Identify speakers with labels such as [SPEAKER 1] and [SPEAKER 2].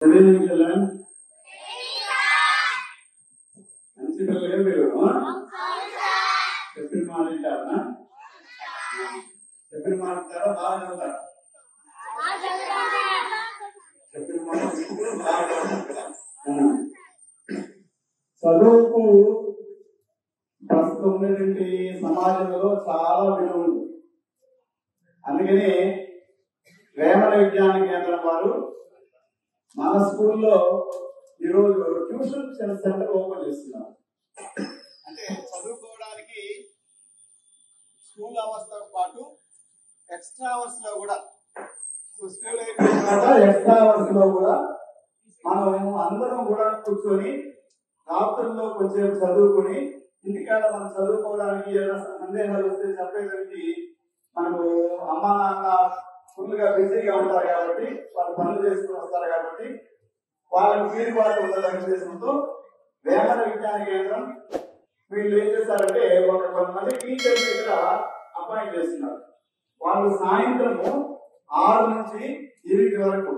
[SPEAKER 1] మంచి మీరు చెప్పిన మాట వింటారా? చెప్పిన మాట వింటారా? బాగా చదువుతారా? చెప్పిన మాట చదువుకు ప్రస్తుతం ఉన్నటువంటి సమాజంలో చాలా విలువ ఉంది అందుకని వేమన విజ్ఞాన కేంద్రం వారు మన స్కూల్లో ఈరోజు ట్యూషన్ సెంటర్ ఓపెన్ చేస్తున్నారు. అంటే చదువుకోవడానికి స్కూల్ అవర్స్తో పాటు ఎక్స్ట్రా అవర్స్లో కూడా స్కూల్ ఎక్స్ట్రా అవర్స్లో కూడా మనం అందరం కూడా కూర్చొని రాత్రుల్లో కొంచెం చదువుకొని ఇంటికాడ మనం చదువుకోవడానికి ఏదైనా సందేహాలు వస్తే చెప్పేదానికి మనకు అమ్మ నాన్న ఫుల్గా బిజీగా ఉంటారు కాబట్టి వాళ్ళు పనులు చేసుకుని వస్తారు కాబట్టి వాళ్ళకి వీలుబాటు ఉండాలనే ఉద్దేశంతో వేమన విజ్ఞాన కేంద్రం వీళ్ళు ఏం చేస్తారంటే ఒక కొంతమంది టీచర్స్ ఇక్కడ అపాయింట్ చేస్తున్నారు. వాళ్ళు సాయంత్రము ఆరు నుంచి ఎనిమిది వరకు